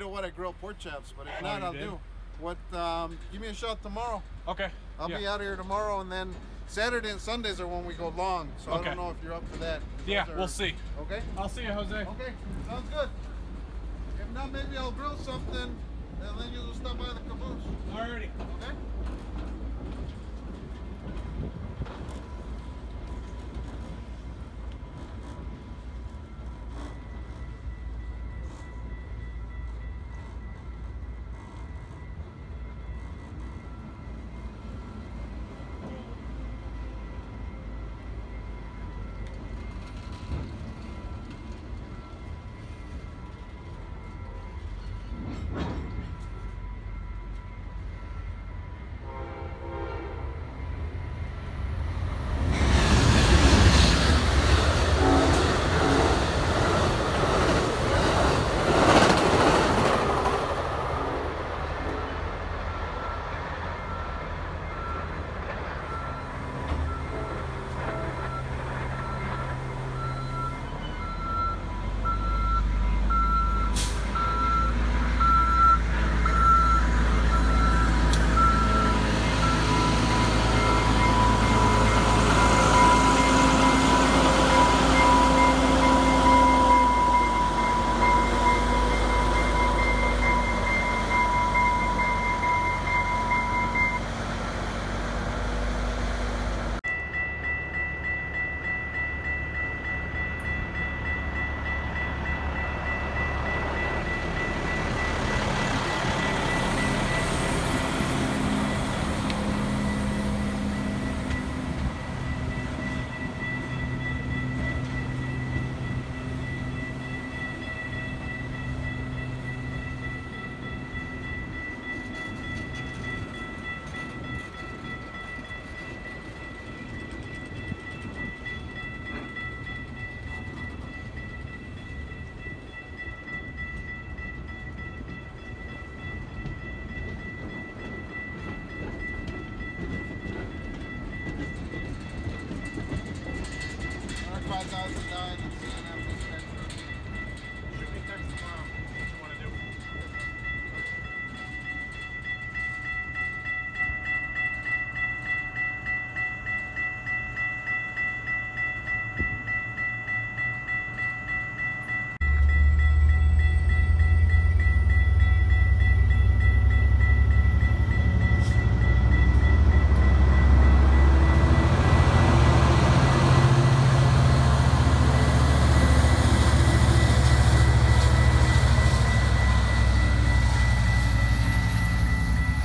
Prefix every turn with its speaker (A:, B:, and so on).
A: pork chops, but if
B: Oh,
A: not,
B: you
A: I'll
B: did?
A: do. What? Um, give me a shot tomorrow.
B: Okay.
A: I'll
B: yeah.
A: be out here tomorrow, and then Saturday and Sundays are when we go long. So I don't know if you're up for that.
B: Yeah,
A: are-
B: we'll see.
A: Okay.
B: I'll see you, Jose.
A: Okay. Sounds good. If not, maybe I'll grill something, and then you'll stop by the caboose.
B: Alrighty.
A: Okay. Mark 5009.